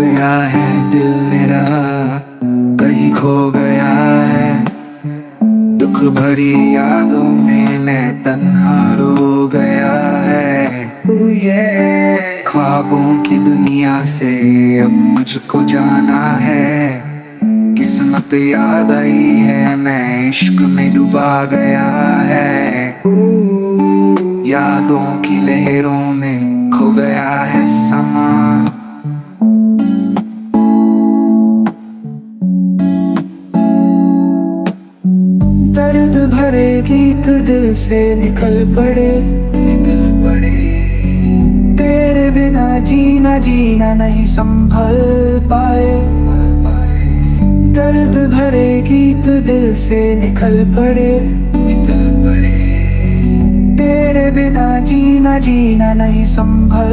गया है दिल मेरा, कहीं खो गया है। दुख भरी यादों में मैं तन्हा रो गया है। ये ख्वाबों की दुनिया से अब मुझको जाना है। किस्मत याद आई है, मैं इश्क में डूबा गया है। यादों की लहरों में खो गया है, समा दर्द भरे गीत दिल से निकल पड़े। निकल पड़े तेरे बिना जीना जीना नहीं संभल पाए। दर्द भरे गीत दिल से निकल पड़े। निकल पड़े तेरे बिना जीना जीना नहीं संभल